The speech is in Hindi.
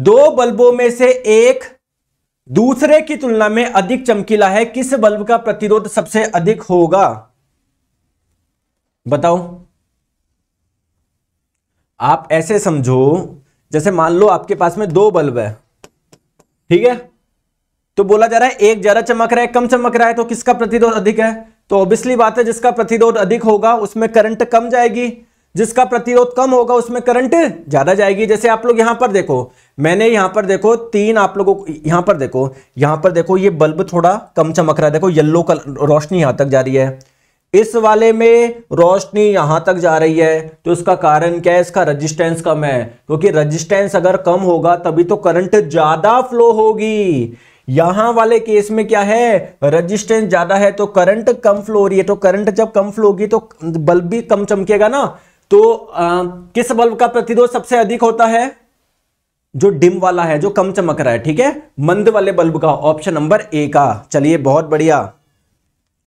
दो बल्बों में से एक दूसरे की तुलना में अधिक चमकीला है। किस बल्ब का प्रतिरोध सबसे अधिक होगा? बताओ। आप ऐसे समझो, जैसे मान लो आपके पास में दो बल्ब है, ठीक है? तो बोला जा रहा है, एक ज़्यादा चमक रहा है, कम चमक रहा है तो किसका प्रतिरोध अधिक है? तो ऑब्वियसली बात है, जिसका प्रतिरोध अधिक होगा, उसमें करंट कम जाएगी। जिसका प्रतिरोध कम होगा, उसमें करंट ज़्यादा जाएगी। जैसे आप लोग यहाँ पर देखो मैंने यहाँ पर देखो तीन आप लोगों को यहाँ पर देखो यहाँ पर देखो ये बल्ब थोड़ा कम चमक रहा है। देखो येल्लो कलर रोशनी यहाँ तक जा रही है। इस वाले में रोशनी यहाँ तक जा रही है तो इसका कारण क्या है? इसका रजिस्टेंस कम है क्योंकि रजिस्टेंस अगर कम होगा तभी तो करंट ज़्यादा फ्लो होगी। यहाँ वाले केस में क्या है? रजिस्टेंस ज़्यादा है तो करंट कम फ्लो हो रही है। तो करंट जब कम फ्लो होगी तो बल्ब भी कम चमकेगा ना। तो आ, किस बल्ब का प्रतिरोध सबसे अधिक होता है? जो डिम वाला है, जो कम चमक रहा है, ठीक है? मंद वाले बल्ब का ऑप्शन नंबर ए का। चलिए, बहुत बढ़िया।